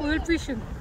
Oil fishing.